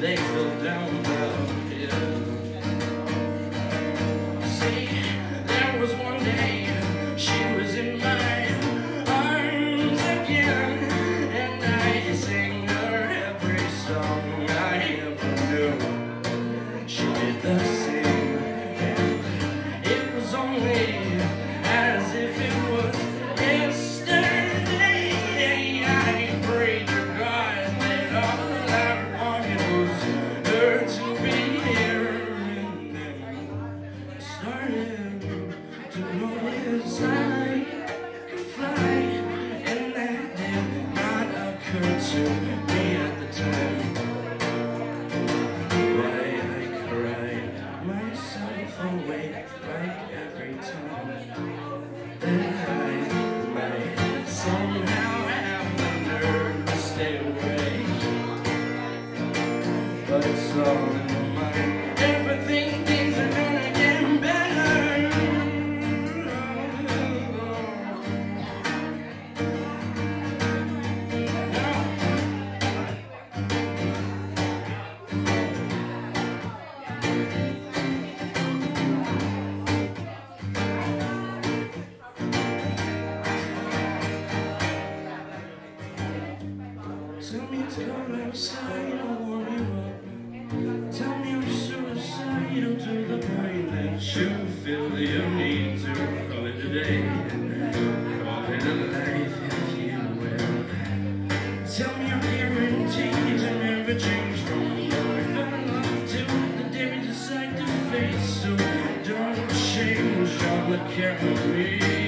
they fell down, down. to me at the time Why I cried myself away like every time then I might somehow have the nerve to stay away But it's all sacrifice, so don't change all the carefully.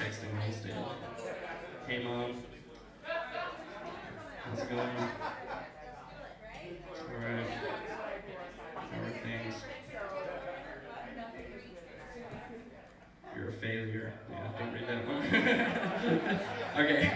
texting the whole. Hey mom. How's it going? Alright. How are things? You're a failure. Yeah, don't read that one. okay.